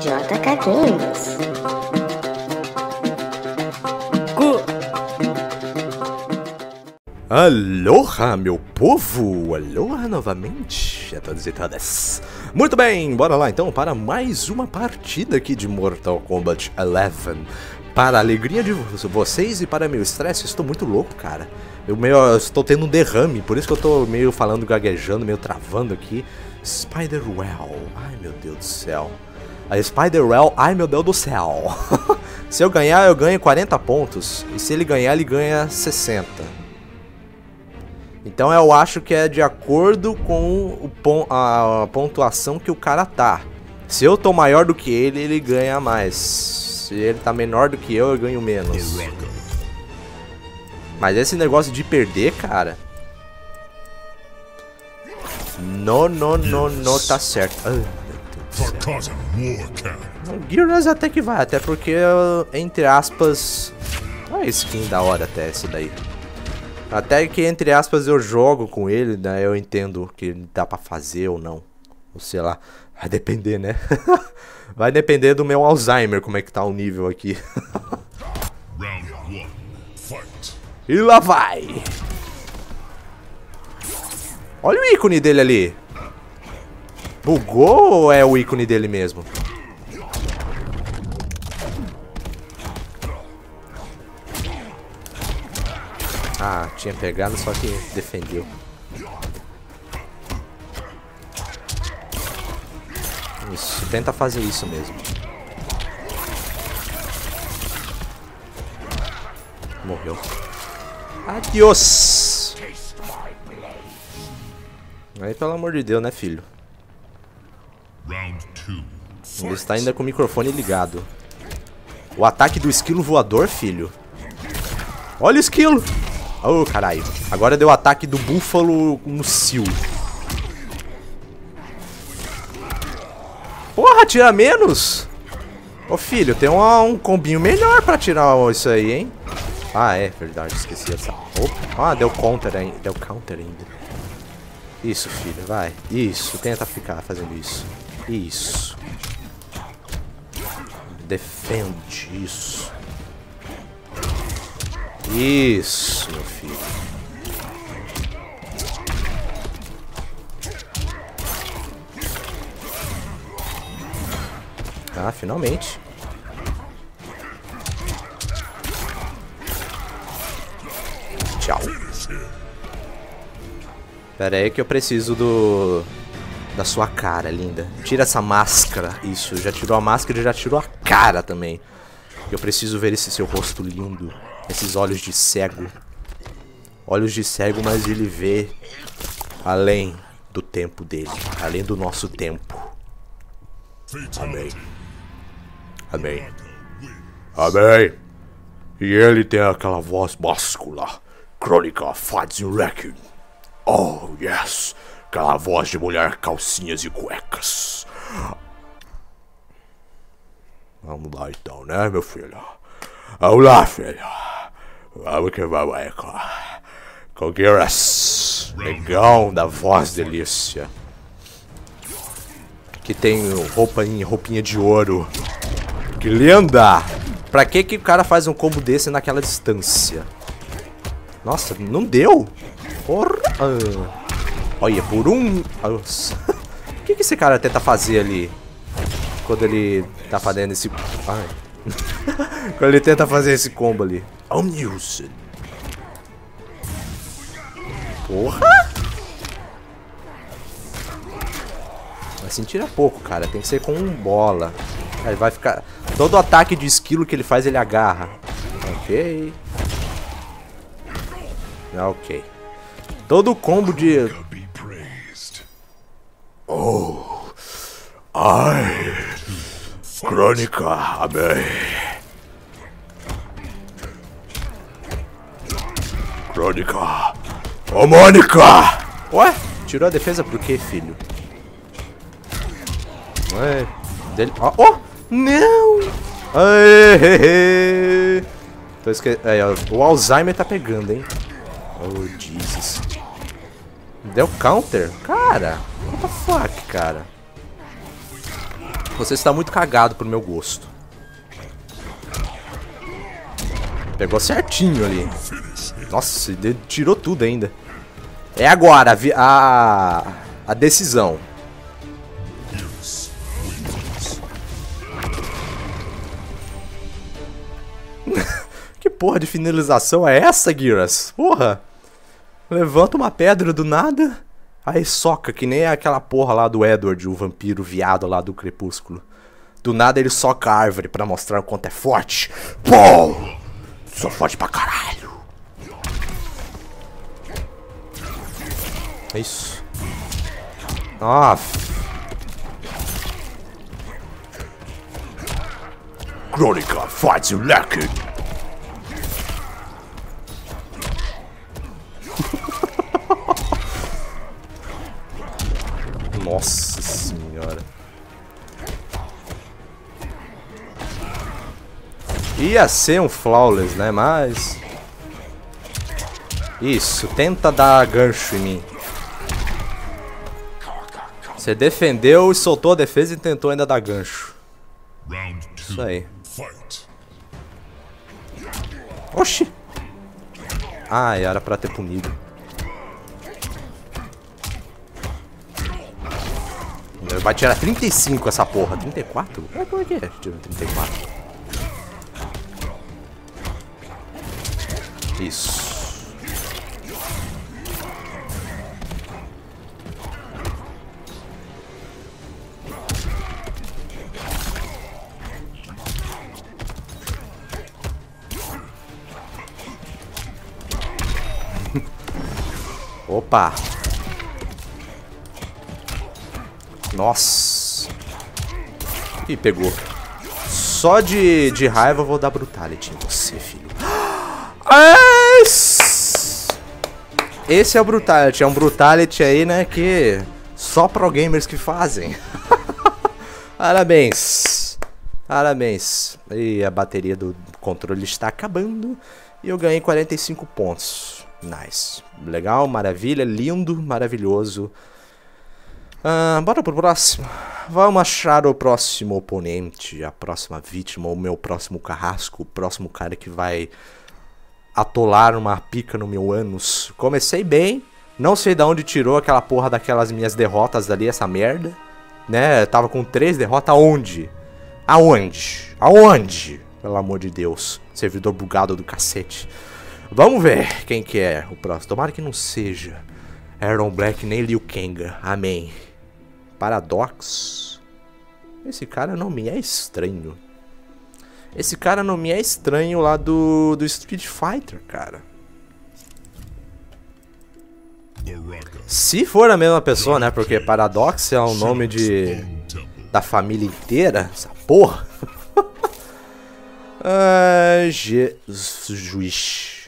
JK Games. Aloha, meu povo! Aloha novamente a todos e todas. Muito bem, bora lá então para mais uma partida aqui de Mortal Kombat 11. Para a alegria de vocês e para meu estresse, estou muito louco, cara. Eu, meio, estou tendo um derrame, por isso que eu estou meio falando gaguejando, meio travando aqui. Spider-Well, ai meu Deus do céu. A Spider-Well, ai meu Deus do céu. se eu ganhar, eu ganho 40 pontos. E se ele ganhar, ele ganha 60. Então eu acho que é de acordo com o pon a pontuação que o cara tá. Se eu tô maior do que ele, ele ganha mais. Se ele tá menor do que eu, eu ganho menos. Mas esse negócio de perder, cara... Não, não, não, não tá certo. Ah, céu. Gears até que vai, até porque, entre aspas... A skin da hora até esse daí. Até que, entre aspas, eu jogo com ele, né? Eu entendo que dá pra fazer ou não. Ou sei lá. Vai depender, né? vai depender do meu Alzheimer, como é que tá o nível aqui. e lá vai! Olha o ícone dele ali. Bugou ou é o ícone dele mesmo? Ah, tinha pegado, só que defendeu. Isso, tenta fazer isso mesmo. Morreu. Adiós! Aí, pelo amor de Deus, né, filho? Ele está ainda com o microfone ligado. O ataque do esquilo voador, filho. Olha o esquilo! Oh, caralho. Agora deu o ataque do búfalo no sil. Tira menos? Ô filho, tem um, um combinho melhor pra tirar isso aí, hein? Ah, é, verdade, esqueci essa. Opa, ah, deu counter ainda. Deu counter ainda. Isso, filho, vai. Isso, tenta ficar fazendo isso. Isso. Defende isso. Isso, meu filho. Ah, finalmente. Tchau. Pera aí que eu preciso do... Da sua cara, linda. Tira essa máscara. Isso, já tirou a máscara e já tirou a cara também. Eu preciso ver esse seu rosto lindo. Esses olhos de cego. Olhos de cego, mas ele vê além do tempo dele. Além do nosso tempo. Amém. Amém. Amém. E ele tem aquela voz máscula. Crônica Fadzirek. Oh, yes. Aquela voz de mulher calcinhas e cuecas. Vamos lá então, né, meu filho? Vamos lá, filho. Vamos que vamos aí Geras. Legal da voz delícia. Que tem roupa em roupinha de ouro. Que linda! Pra que que o cara faz um combo desse naquela distância? Nossa, não deu? Porra! Olha, por um... o que que esse cara tenta fazer ali? Quando ele tá fazendo esse... Ai. Quando ele tenta fazer esse combo ali. Omniusen. Porra! Assim tira pouco, cara. Tem que ser com bola. Ele vai ficar... Todo ataque de esquilo que ele faz, ele agarra. Ok. Ok. Todo combo de... Oh. Ai. Crônica, amém. Crônica. Ô, Mônica! Ué? Tirou a defesa por quê, filho? Ué? Dele... Oh, oh! Não! Aê, Tô esque... Ó, o Alzheimer tá pegando, hein? Oh, Jesus. Deu counter? Cara, the fuck, cara? Você está muito cagado pro meu gosto. Pegou certinho ali. Nossa, tirou tudo ainda. É agora, a, a decisão. Porra de finalização é essa, Giras? Porra! Levanta uma pedra do nada, aí soca, que nem aquela porra lá do Edward, o vampiro viado lá do Crepúsculo. Do nada ele soca a árvore pra mostrar o quanto é forte. Pô! Sou forte pra caralho. É isso. Ah. Crônica fights you Nossa senhora. Ia ser um flawless, né? Mas... Isso, tenta dar gancho em mim. Você defendeu e soltou a defesa e tentou ainda dar gancho. Isso aí. Oxi! Ah, era pra ter punido. Vai tirar 35 essa porra. 34? É por que tirou 34? Isso. Opa! Nossa! Ih, pegou. Só de, de raiva eu vou dar Brutality em você, filho. Esse é o Brutality. É um Brutality aí, né, que só pro gamers que fazem. Parabéns. Parabéns. E a bateria do controle está acabando. E eu ganhei 45 pontos. Nice. Legal, maravilha, lindo, maravilhoso. Uh, bora pro próximo. Vamos achar o próximo oponente, a próxima vítima, o meu próximo carrasco, o próximo cara que vai atolar uma pica no meu ânus. Comecei bem, não sei de onde tirou aquela porra daquelas minhas derrotas ali, essa merda. Né, tava com três derrotas, aonde? Aonde? Aonde? Pelo amor de Deus, servidor bugado do cacete. Vamos ver quem que é o próximo. Tomara que não seja Aaron Black nem Liu Kang. Amém. Paradox. Esse cara não me é estranho. Esse cara não me é estranho lá do, do Street Fighter, cara. Se for a mesma pessoa, né? Porque Paradox é o nome de da família inteira. Essa porra. ah, Jesus.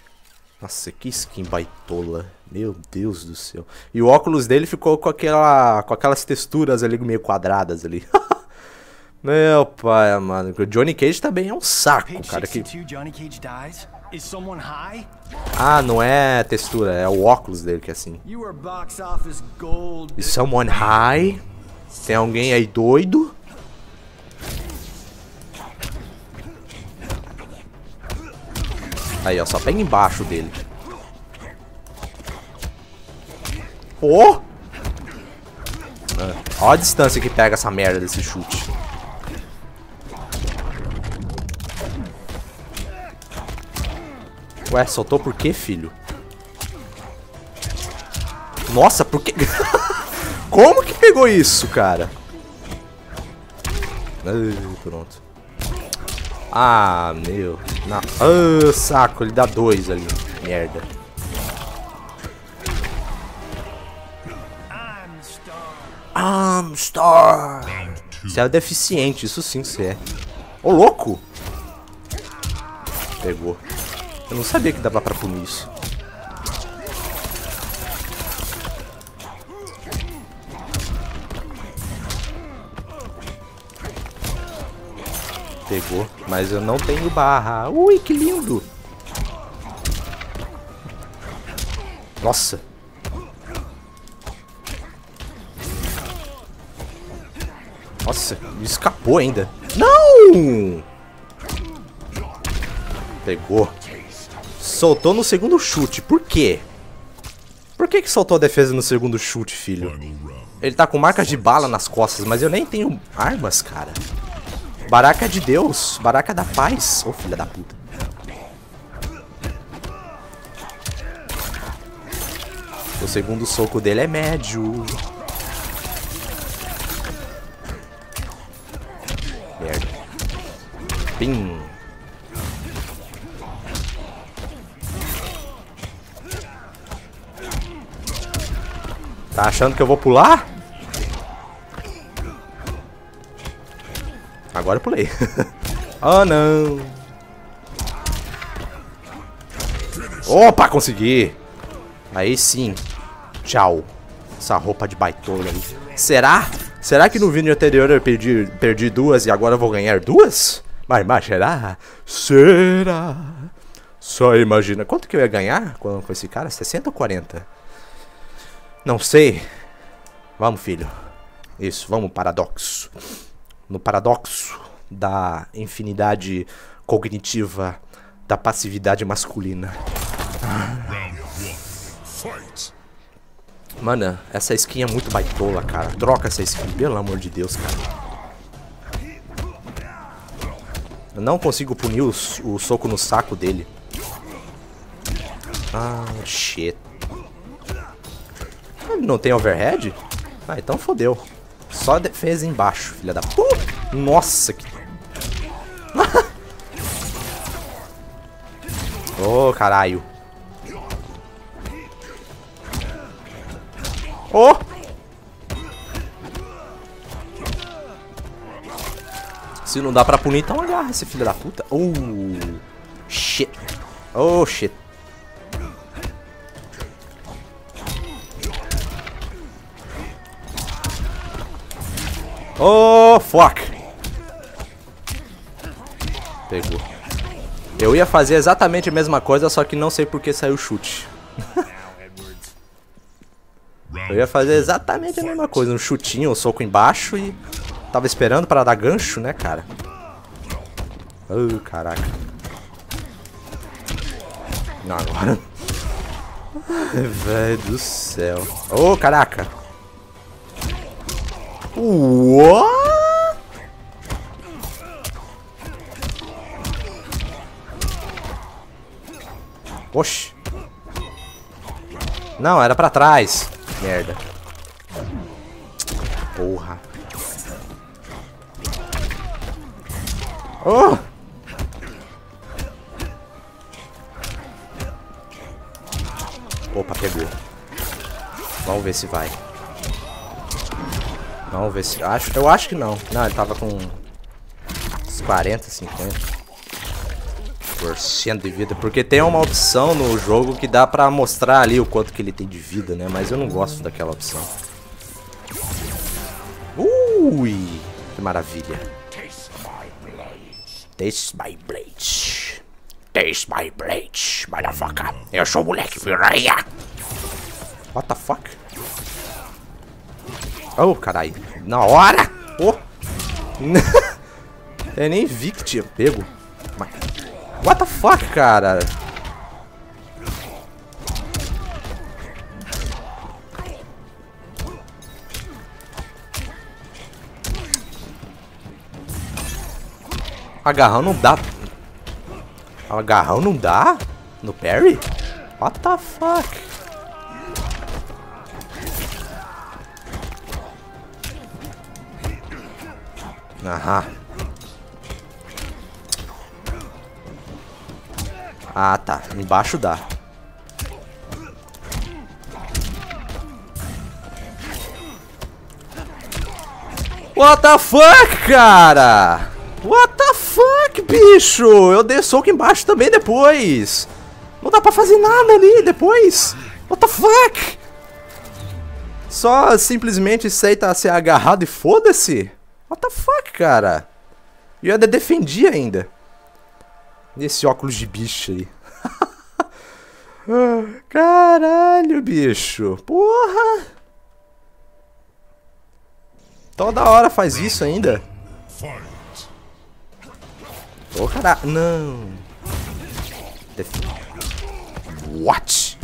Nossa, que skin baitola. Meu Deus do céu. E o óculos dele ficou com, aquela, com aquelas texturas ali meio quadradas ali. Meu pai, mano. O Johnny Cage também é um saco, cara. Que... Ah, não é textura, é o óculos dele que é assim. E someone high? Tem alguém aí doido? Aí, ó, só pega embaixo dele. Pô! Ó a distância que pega essa merda desse chute. Ué, soltou por quê, filho? Nossa, por que... Como que pegou isso, cara? Pronto. Ah, meu. Na... Ah, saco, ele dá dois ali. Merda. Amstar. Você é deficiente, isso sim você é. Ô, louco! Pegou. Eu não sabia que dava pra punir isso. Pegou, mas eu não tenho barra. Ui, que lindo! Nossa! Nossa, escapou ainda. Não! Pegou. Soltou no segundo chute. Por quê? Por que que soltou a defesa no segundo chute, filho? Ele tá com marcas de bala nas costas, mas eu nem tenho armas, cara. Baraca de Deus. Baraca da paz. Ô, oh, filha da puta. O segundo soco dele é médio. Merda. Pim. Tá achando que eu vou pular? Agora eu pulei. oh, não. Opa, consegui. Aí sim. Tchau. Essa roupa de baitola aí. Será? Será que no vídeo anterior eu perdi, perdi duas e agora eu vou ganhar duas? Mas, mas será? Será? Só imagina. Quanto que eu ia ganhar com, com esse cara? 60 ou 40? Não sei. Vamos, filho. Isso, vamos, paradoxo. No paradoxo da infinidade cognitiva da passividade masculina. Mano, essa skin é muito baitola, cara. Troca essa skin, pelo amor de Deus, cara. Eu não consigo punir o, o soco no saco dele. Ah, shit. Não tem overhead? Ah, então fodeu. Só defesa embaixo, filha da... Uh, nossa, que... Oh, caralho. Oh! Se não dá pra punir, então agarra esse filho da puta. Oh, shit. Oh, shit. Oh, fuck. Pegou. Eu ia fazer exatamente a mesma coisa, só que não sei por que saiu chute. Eu ia fazer exatamente a mesma coisa, um chutinho, um soco embaixo e... Tava esperando para dar gancho, né, cara? Oh, caraca. Não, agora... Velho do céu. Oh, caraca. What? Oxi. Não, era pra trás. Merda. Porra. Oh! Opa, pegou. Vamos ver se vai. Vamos ver se... Acho, eu acho que não. Não, ele tava com... Uns 40, 50 de vida. Porque tem uma opção no jogo que dá pra mostrar ali o quanto que ele tem de vida, né? Mas eu não gosto daquela opção. Ui! Que maravilha. Taste my blade. Taste my blade, motherfucker. Eu sou o moleque piranha. What the fuck? Oh, caralho. Na hora! Oh! eu nem vi que tinha pego. What the fuck, cara? Agarrão não dá. Agarrão não dá? No parry? What the fuck? Aham. Ah, tá. Embaixo dá. What the fuck, cara? What the fuck, bicho? Eu dei soco embaixo também depois. Não dá pra fazer nada ali depois. What the fuck? Só simplesmente aceita ser agarrado e foda-se? What the fuck, cara? E eu ainda defendi ainda. Esse óculos de bicho aí. Caralho, bicho. Porra. Toda hora faz isso ainda. Ô, oh, cara... Não. Def... What?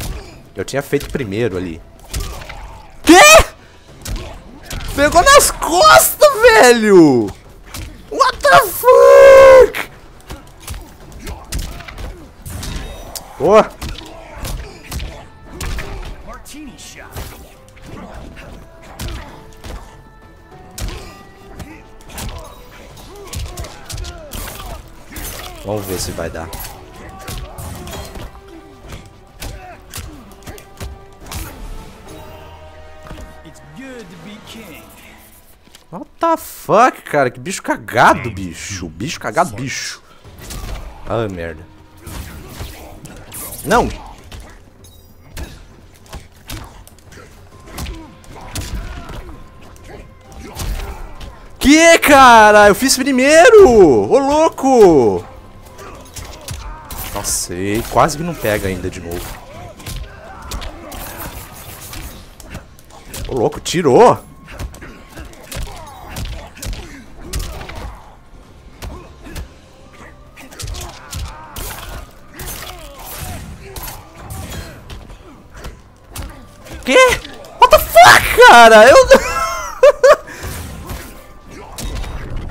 Eu tinha feito primeiro ali. Quê? Pegou nas costas, velho! What the fuck? Oh. Vamos ver se vai dar. The fuck, cara? Que bicho cagado, bicho. Bicho cagado, bicho. Ah, merda. Não! Que, cara? Eu fiz primeiro! Ô, louco! Nossa, e quase que não pega ainda de novo. Ô, louco, tirou! Que? What the fuck, cara? Eu...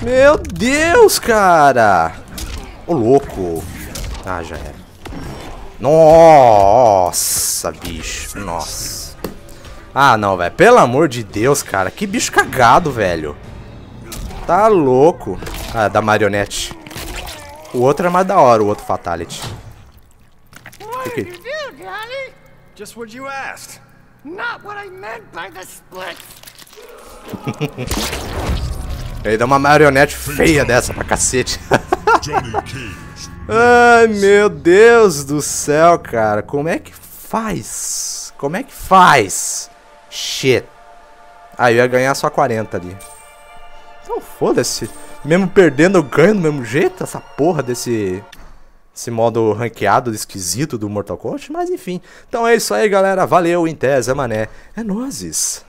Meu Deus, cara! Ô, louco! Ah, já era. Nossa, bicho. Nossa. Ah, não, velho. Pelo amor de Deus, cara. Que bicho cagado, velho. Tá louco. Ah, da marionete. O outro é mais da hora, o outro Fatality. O que que... Just what you asked. Not what I meant by the split. Ele dá uma marionete feia dessa pra cacete. Ai, meu Deus do céu, cara. Como é que faz? Como é que faz? Shit. Ah, eu ia ganhar só 40 ali. Então, foda-se. Mesmo perdendo, eu ganho do mesmo jeito? Essa porra desse... Esse modo ranqueado esquisito do Mortal Kombat. Mas enfim. Então é isso aí, galera. Valeu, em tese, mané. É nozes.